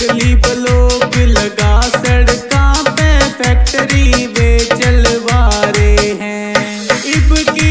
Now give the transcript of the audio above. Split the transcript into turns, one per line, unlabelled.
नकली बलोक लगा सड़क पे फैक्ट्री वे चलवा रहे हैं। इब की